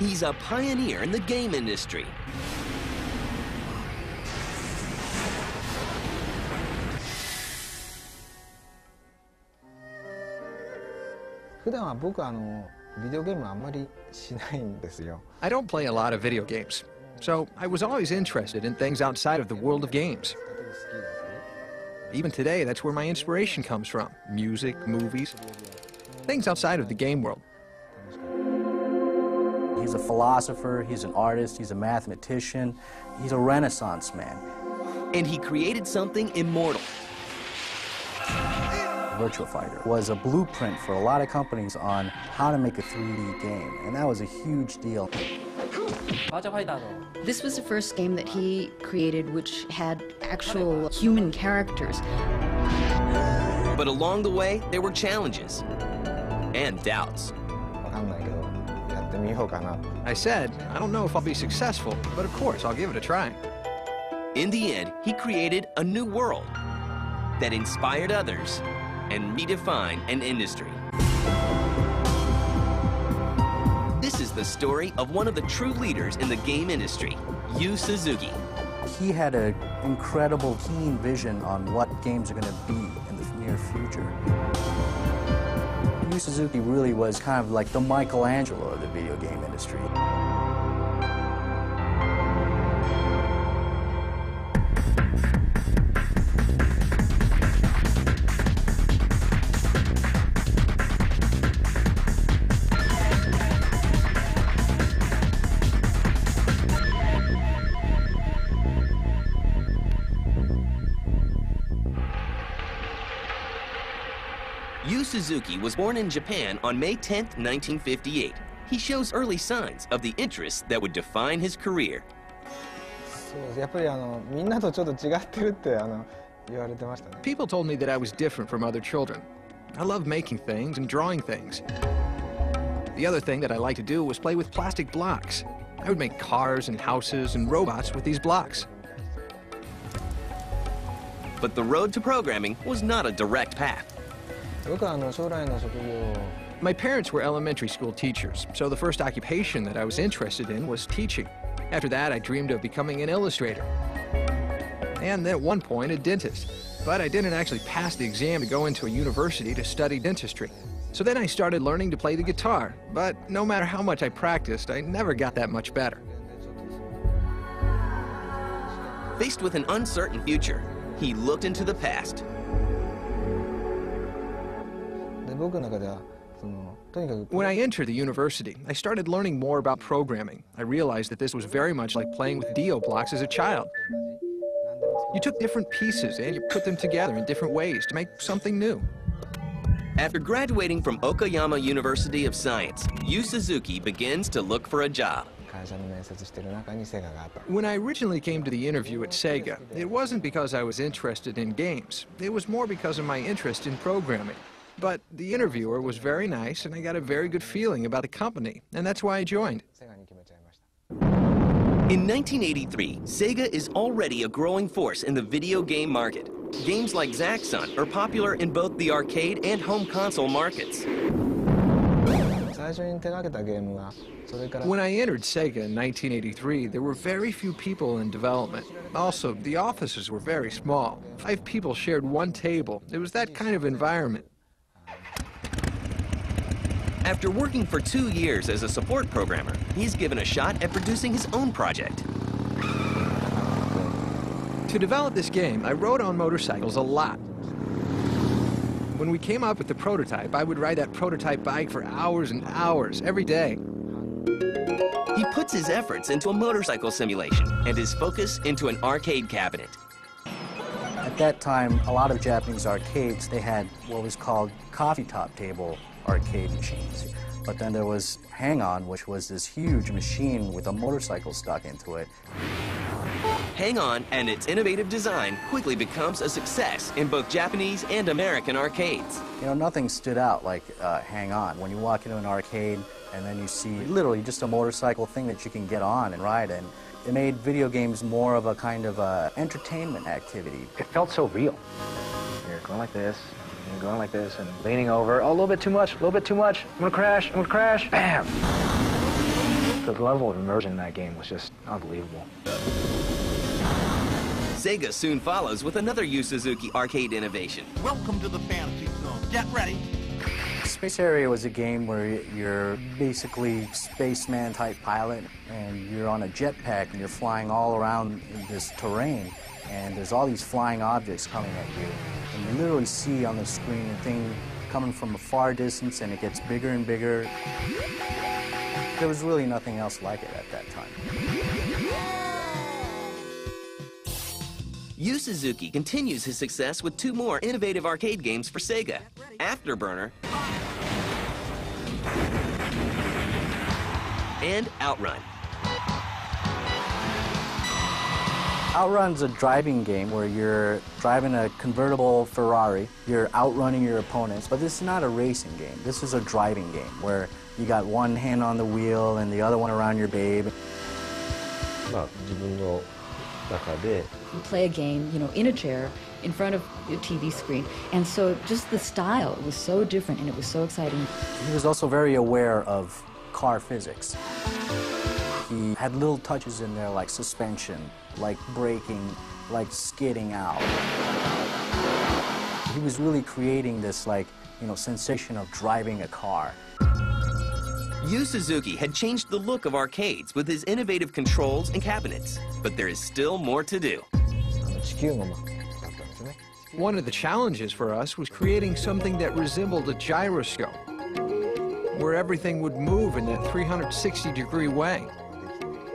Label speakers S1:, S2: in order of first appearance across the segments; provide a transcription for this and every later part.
S1: He's a pioneer in the game industry.
S2: I don't play a lot of video games, so I was always interested in things outside of the world of games. Even today, that's where my inspiration comes from music, movies, things outside of the game world.
S3: He's a philosopher, he's an artist, he's a mathematician, he's a renaissance man.
S1: And he created something immortal.
S3: Virtua Fighter was a blueprint for a lot of companies on how to make a 3D game, and that was a huge deal.
S4: This was the first game that he created which had actual human characters.
S1: But along the way, there were challenges and doubts.
S2: I said, I don't know if I'll be successful, but of course, I'll give it a try.
S1: In the end, he created a new world that inspired others and redefined an industry. This is the story of one of the true leaders in the game industry, Yu Suzuki.
S3: He had an incredible, keen vision on what games are going to be in the near future. Yu Suzuki really was kind of like the Michelangelo of the video game industry.
S1: Suzuki was born in Japan on May 10, 1958. He shows early signs of the interests that would define his career.
S5: そうですやっぱりあのみんなとちょっと違ってるってあの言われてましたね。
S2: People told me that I was different from other children. I love making things and drawing things. The other thing that I liked to do was play with plastic blocks. I would make cars and houses and robots with these blocks.
S1: But the road to programming was not a direct path.
S2: My parents were elementary school teachers, so the first occupation that I was interested in was teaching. After that, I dreamed of becoming an illustrator. And then at one point, a dentist. But I didn't actually pass the exam to go into a university to study dentistry. So then I started learning to play the guitar, but no matter how much I practiced, I never got that much better.
S1: Faced with an uncertain future, he looked into the past.
S2: When I entered the university, I started learning more about programming. I realized that this was very much like playing with Diablocks as a child. You took different pieces and you put them together in different ways to make something new.
S1: After graduating from Okayama University of Science, Yu Suzuki begins to look for a job.
S2: When I originally came to the interview at Sega, it wasn't because I was interested in games. It was more because of my interest in programming. But the interviewer was very nice, and I got a very good feeling about the company, and that's why I joined.
S1: In 1983, Sega is already a growing force in the video game market. Games like Zaxxon are popular in both the arcade and home console markets.
S2: When I entered Sega in 1983, there were very few people in development. Also, the offices were very small. Five people shared one table. It was that kind of environment.
S1: After working for two years as a support programmer, he's given a shot at producing his own project.
S2: To develop this game, I rode on motorcycles a lot. When we came up with the prototype, I would ride that prototype bike for hours and hours every day.
S1: He puts his efforts into a motorcycle simulation and his focus into an arcade cabinet.
S3: At that time, a lot of Japanese arcades, they had what was called coffee top table arcade machines. But then there was Hang On, which was this huge machine with a motorcycle stuck into it.
S1: Hang On and its innovative design quickly becomes a success in both Japanese and American arcades.
S3: You know, nothing stood out like uh, Hang On. When you walk into an arcade and then you see literally just a motorcycle thing that you can get on and ride in, it made video games more of a kind of uh, entertainment activity.
S6: It felt so real. You're going like this, and going like this, and leaning over. Oh, a little bit too much, a little bit too much. I'm gonna crash, I'm gonna crash. Bam! The level of immersion in that game was just unbelievable.
S1: Sega soon follows with another Yu Suzuki arcade innovation.
S7: Welcome to the fantasy zone. Get ready.
S3: Space Harrier was a game where you're basically spaceman type pilot and you're on a jetpack and you're flying all around this terrain and there's all these flying objects coming at you and you literally see on the screen a thing coming from a far distance and it gets bigger and bigger. There was really nothing else like it at that time.
S1: Yu Suzuki continues his success with two more innovative arcade games for Sega Afterburner and Outrun.
S3: Outrun's a driving game where you're driving a convertible Ferrari, you're outrunning your opponents, but this is not a racing game. This is a driving game where you got one hand on the wheel and the other one around your babe.
S4: You play a game, you know, in a chair, in front of a TV screen. And so just the style was so different and it was so exciting.
S3: He was also very aware of car physics. He had little touches in there like suspension, like braking, like skidding out. He was really creating this like, you know, sensation of driving a car.
S1: Yu Suzuki had changed the look of arcades with his innovative controls and cabinets, but there is still more to do.
S2: One of the challenges for us was creating something that resembled a gyroscope, where everything would move in that 360-degree way.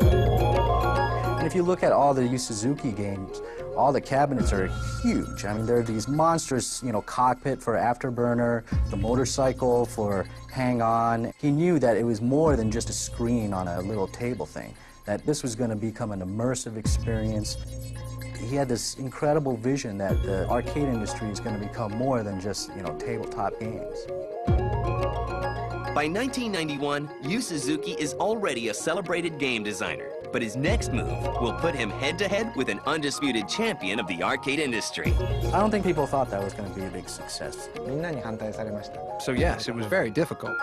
S3: And if you look at all the Yu Suzuki games, all the cabinets are huge. I mean, there are these monstrous, you know, cockpit for Afterburner, the motorcycle for Hang On. He knew that it was more than just a screen on a little table thing, that this was going to become an immersive experience. He had this incredible vision that the arcade industry is going to become more than just, you know, tabletop games.
S1: By 1991, Yu Suzuki is already a celebrated game designer, but his next move will put him head-to-head -head with an undisputed champion of the arcade industry.
S3: I don't think people thought that was going to be a big success.
S2: So yes, it was very difficult.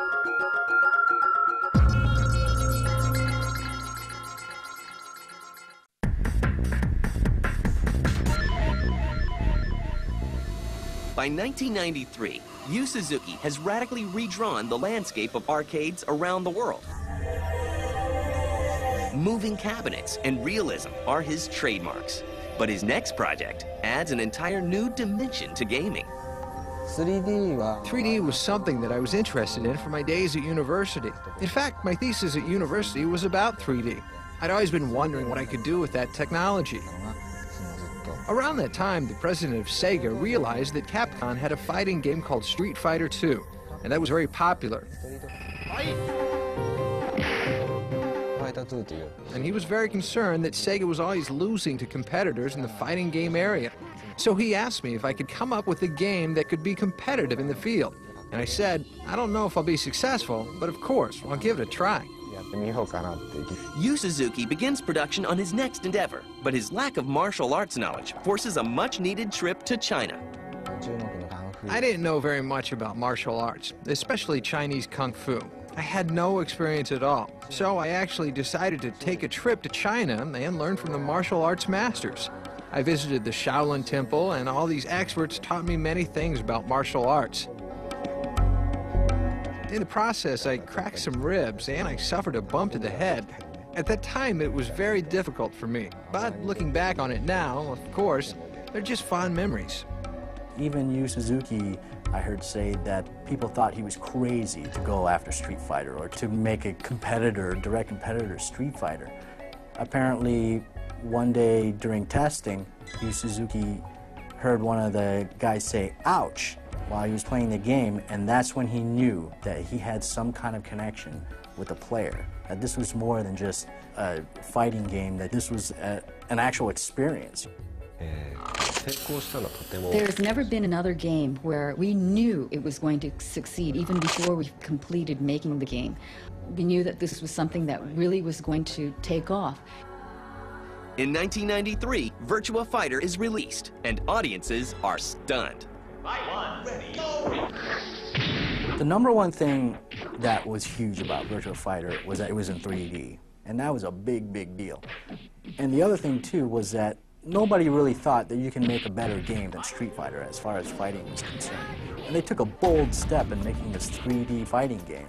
S1: By 1993, Yu Suzuki has radically redrawn the landscape of arcades around the world. Moving cabinets and realism are his trademarks. But his next project adds an entire new dimension to gaming.
S5: 3D は
S2: 3D was something that I was interested in for my days at university. In fact, my thesis at university was about 3D. I'd always been wondering what I could do with that technology. Around that time, the president of Sega realized that Capcom had a fighting game called Street Fighter II, and that was very popular. And he was very concerned that Sega was always losing to competitors in the fighting game area. So he asked me if I could come up with a game that could be competitive in the field. And I said, I don't know if I'll be successful, but of course, I'll give it a try.
S1: Yu Suzuki begins production on his next endeavor, but his lack of martial arts knowledge forces a much-needed trip to China.
S2: I didn't know very much about martial arts, especially Chinese kung fu. I had no experience at all, so I actually decided to take a trip to China and learn from the martial arts masters. I visited the Shaolin Temple, and all these experts taught me many things about martial arts. In the process, I cracked some ribs and I suffered a bump to the head. At that time, it was very difficult for me, but looking back on it now, of course, they're just fond memories.
S3: Even Yu Suzuki, I heard say that people thought he was crazy to go after Street Fighter or to make a competitor, direct competitor, Street Fighter. Apparently, one day during testing, Yu Suzuki heard one of the guys say, ouch, while he was playing the game, and that's when he knew that he had some kind of connection with the player. That this was more than just a fighting game, that this was a, an actual experience.
S4: There's never been another game where we knew it was going to succeed even before we completed making the game. We knew that this was something that really was going to take off.
S1: In 1993, Virtua Fighter is released, and audiences are stunned.
S3: The number one thing that was huge about Virtua Fighter was that it was in 3D, and that was a big, big deal. And the other thing, too, was that nobody really thought that you can make a better game than Street Fighter as far as fighting was concerned. And they took a bold step in making this 3D fighting game.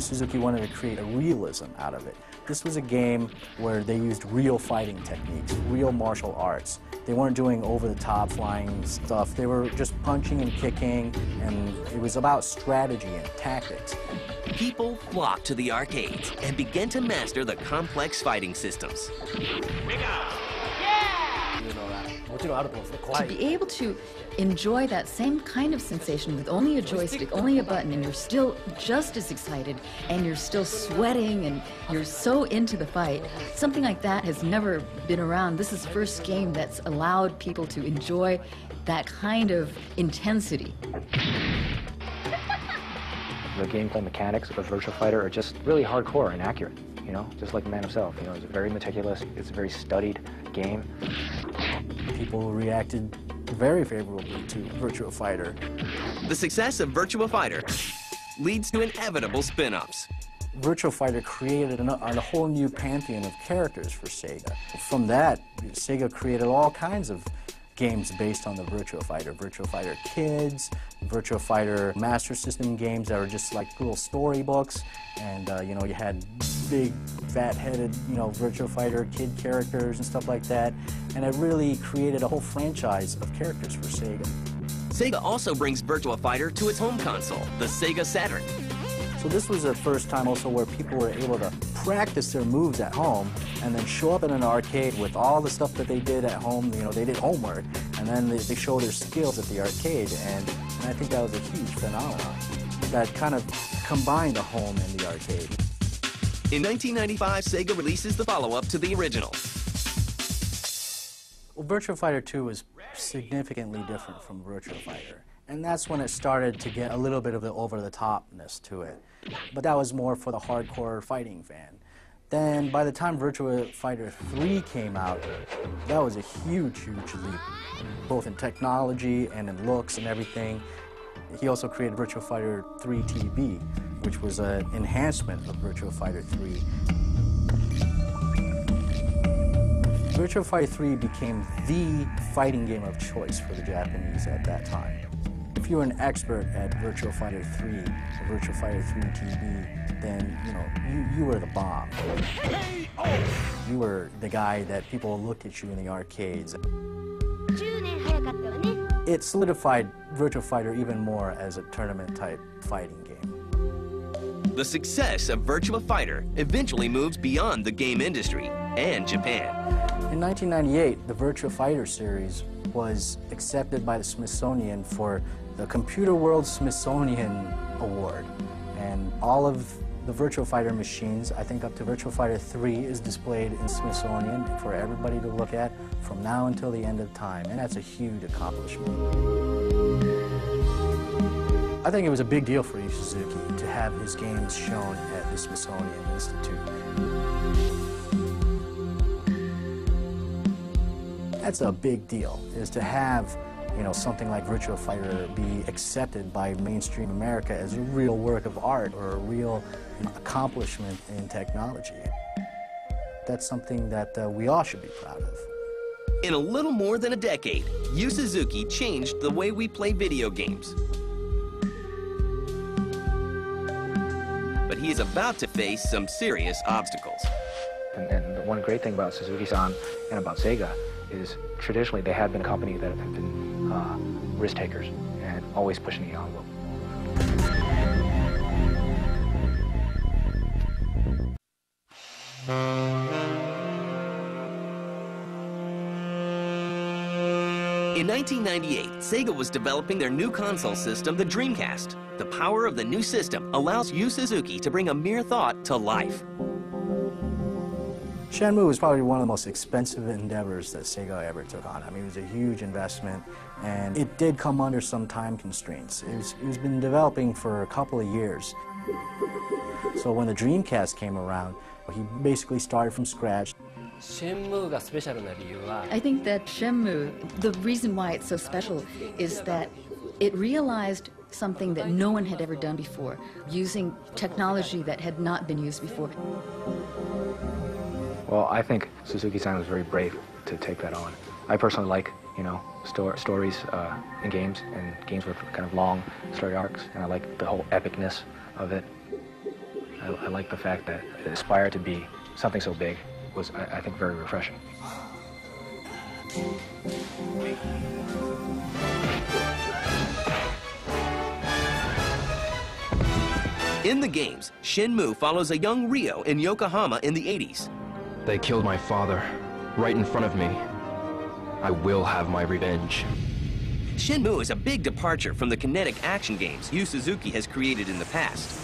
S3: Yu Suzuki wanted to create a realism out of it. This was a game where they used real fighting techniques, real martial arts. They weren't doing over-the-top flying stuff. They were just punching and kicking, and it was about strategy and tactics.
S1: People flocked to the arcades and began to master the complex fighting systems.
S4: To be able to enjoy that same kind of sensation with only a joystick, only a button, and you're still just as excited and you're still sweating and you're so into the fight, something like that has never been around. This is the first game that's allowed people to enjoy that kind of intensity.
S6: The gameplay mechanics of Virtua Fighter are just really hardcore and accurate, you know, just like the man himself. You know, it's a very meticulous, it's a very studied game.
S3: People reacted very favorably to Virtua Fighter.
S1: The success of Virtua Fighter leads to inevitable spin-offs.
S3: Virtua Fighter created a, a whole new pantheon of characters for Sega. From that, Sega created all kinds of games based on the Virtua Fighter. Virtua Fighter Kids, Virtua Fighter Master System games that were just like little storybooks. And, uh, you know, you had big, fat-headed, you know, Virtua Fighter kid characters and stuff like that. And it really created a whole franchise of characters for Sega.
S1: Sega also brings Virtua Fighter to its home console, the Sega Saturn.
S3: So this was the first time also where people were able to practice their moves at home and then show up in an arcade with all the stuff that they did at home. You know, they did homework and then they, they show their skills at the arcade. And, and I think that was a huge phenomenon that kind of combined the home and the arcade.
S1: In 1995, Sega releases the follow-up to the original.
S3: Well, Virtua Fighter 2 was significantly different from Virtua Fighter. And that's when it started to get a little bit of the over-the-topness to it. But that was more for the hardcore fighting fan. Then by the time Virtua Fighter 3 came out, that was a huge, huge leap, both in technology and in looks and everything. He also created Virtua Fighter 3 TB, which was an enhancement of Virtua Fighter 3. Virtua Fighter 3 became the fighting game of choice for the Japanese at that time. If you're an expert at Virtua Fighter 3 or Virtua Fighter 3 TB, then you know you, you were the bomb. You were the guy that people looked at you in the arcades. It solidified Virtua Fighter even more as a tournament type fighting game.
S1: The success of Virtua Fighter eventually moves beyond the game industry and Japan.
S3: In 1998, the Virtua Fighter series was accepted by the Smithsonian for the Computer World Smithsonian Award. And all of the Virtua Fighter machines, I think up to Virtua Fighter 3, is displayed in Smithsonian for everybody to look at from now until the end of time. And that's a huge accomplishment. I think it was a big deal for Yu Suzuki to have his games shown at the Smithsonian Institute. That's a big deal, is to have you know, something like Virtua Fighter be accepted by mainstream America as a real work of art or a real accomplishment in technology. That's something that uh, we all should be proud of.
S1: In a little more than a decade, Yu Suzuki changed the way we play video games. But he is about to face some serious obstacles.
S6: And, and the one great thing about Suzuki-san and about Sega is traditionally they have been a company that have been uh, risk takers and always pushing the envelope.
S1: In 1998, Sega was developing their new console system, the Dreamcast. The power of the new system allows Yu Suzuki to bring a mere thought to life.
S3: Shenmue was probably one of the most expensive endeavors that Sega ever took on. I mean, it was a huge investment, and it did come under some time constraints. It was, it was been developing for a couple of years. So when the Dreamcast came around, he basically started from scratch.
S4: I think that Shenmue, the reason why it's so special is that it realized something that no one had ever done before, using technology that had not been used before.
S6: Well, I think Suzuki-san was very brave to take that on. I personally like, you know, sto stories uh, in games and games with kind of long story arcs, and I like the whole epicness of it. I, I like the fact that it aspired to be something so big was, I, I think, very refreshing.
S1: In the games, Shenmue follows a young Ryo in Yokohama in the 80s.
S8: They killed my father, right in front of me. I will have my revenge.
S1: Shenmue is a big departure from the kinetic action games Yu Suzuki has created in the past.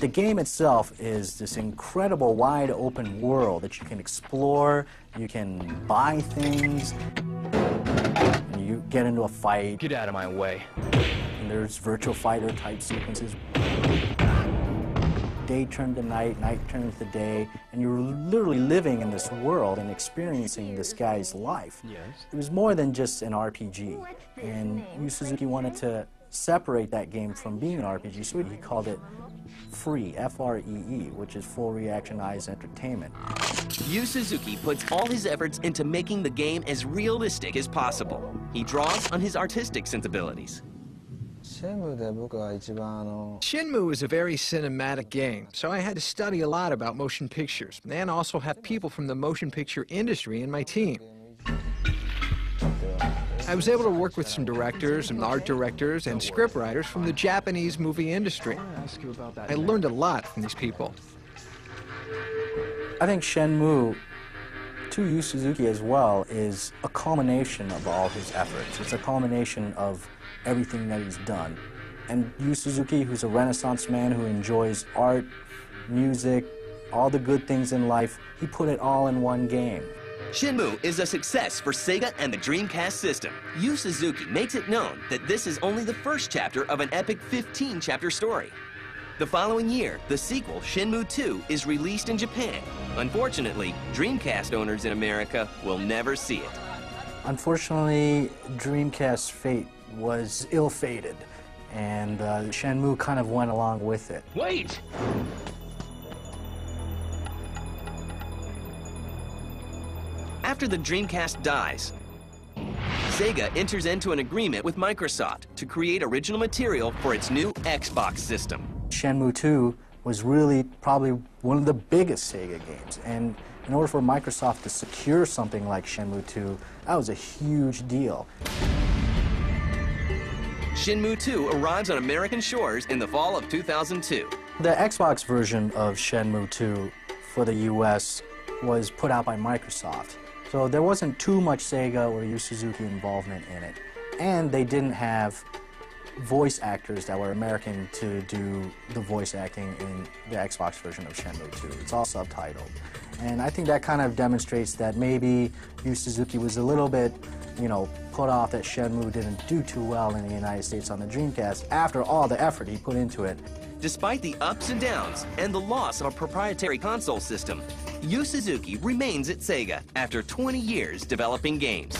S3: The game itself is this incredible wide open world that you can explore, you can buy things, and you get into a fight.
S8: Get out of my way.
S3: And there's virtual fighter type sequences. Day turned to night, night turned to day, and you're literally living in this world and experiencing this guy's life.
S8: Yes.
S3: It was more than just an RPG, and Yu Suzuki wanted to separate that game from being an RPG, so he called it FREE, F-R-E-E, which is Full Reaction Eyes Entertainment.
S1: Yu Suzuki puts all his efforts into making the game as realistic as possible. He draws on his artistic sensibilities.
S2: Shenmue is a very cinematic game, so I had to study a lot about motion pictures and also have people from the motion picture industry in my team. I was able to work with some directors and art directors and scriptwriters from the Japanese movie industry. I learned a lot from these people.
S3: I think Shenmue to Yu Suzuki as well is a culmination of all his efforts. It's a culmination of everything that he's done. And Yu Suzuki, who's a Renaissance man who enjoys art, music, all the good things in life, he put it all in one game.
S1: Shenmue is a success for Sega and the Dreamcast system. Yu Suzuki makes it known that this is only the first chapter of an epic 15-chapter story. The following year, the sequel, Shenmue 2, is released in Japan. Unfortunately, Dreamcast owners in America will never see it.
S3: Unfortunately, Dreamcast's fate was ill-fated, and uh, Shenmue kind of went along with it.
S8: Wait!
S1: After the Dreamcast dies, Sega enters into an agreement with Microsoft to create original material for its new Xbox system.
S3: Shenmue 2 was really probably one of the biggest Sega games. And in order for Microsoft to secure something like Shenmue 2, that was a huge deal.
S1: Shenmue 2 arrives on American shores in the fall of 2002.
S3: The Xbox version of Shenmue 2 for the US was put out by Microsoft. So there wasn't too much Sega or Yu Suzuki involvement in it. And they didn't have voice actors that were American to do the voice acting in the Xbox version of Shenmue 2. It's all subtitled. And I think that kind of demonstrates that maybe Yu Suzuki was a little bit, you know, put off that Shenmue didn't do too well in the United States on the Dreamcast after all the effort he put into it.
S1: Despite the ups and downs and the loss of a proprietary console system, Yu Suzuki remains at Sega after 20 years developing games.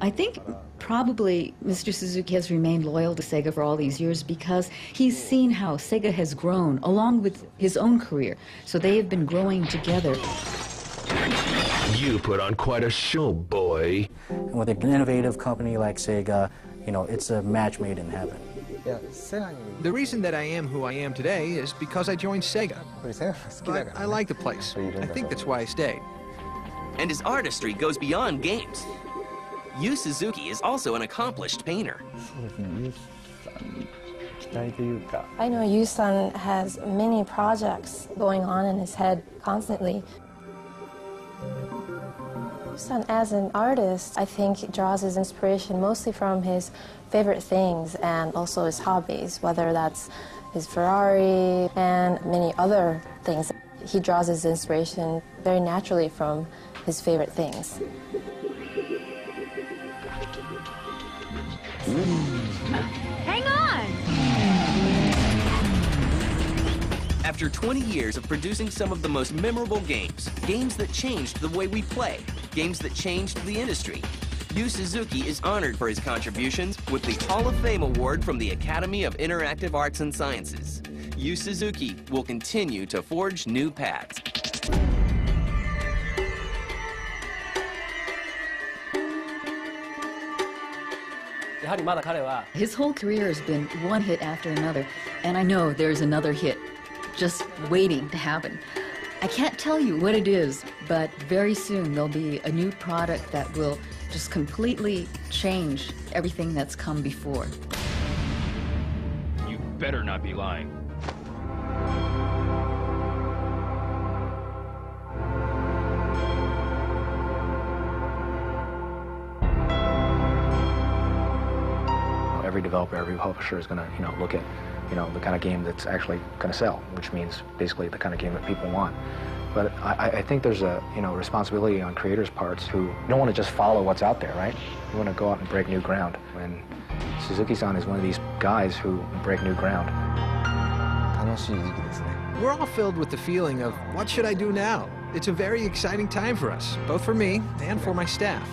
S4: I think probably Mr. Suzuki has remained loyal to Sega for all these years because he's seen how Sega has grown along with his own career. So they have been growing together.
S8: You put on quite a show, boy.
S3: And with an innovative company like Sega, you know, it's a match made in heaven.
S2: The reason that I am who I am today is because I joined Sega. I, I like the place. I think that's why I stayed.
S1: And his artistry goes beyond games. Yu Suzuki is also an accomplished painter.
S9: I know Yu-san has many projects going on in his head constantly, Yu-san, as an artist, I think draws his inspiration mostly from his favorite things and also his hobbies, whether that's his Ferrari and many other things. He draws his inspiration very naturally from his favorite things.
S10: Hang on!
S1: After 20 years of producing some of the most memorable games, games that changed the way we play, games that changed the industry, Yu Suzuki is honored for his contributions with the Hall of Fame Award from the Academy of Interactive Arts and Sciences. Yu Suzuki will continue to forge new paths.
S4: His whole career has been one hit after another, and I know there's another hit just waiting to happen. I can't tell you what it is, but very soon there'll be a new product that will just completely change everything that's come before.
S8: You better not be lying.
S6: Every developer, every publisher is going to, you know, look at, you know, the kind of game that's actually going to sell, which means basically the kind of game that people want. But I, I think there's a, you know, responsibility on creators' parts who don't want to just follow what's out there, right? You want to go out and break new ground. And Suzuki-san is one of these guys who break new ground.
S2: We're all filled with the feeling of what should I do now? It's a very exciting time for us, both for me and for my staff.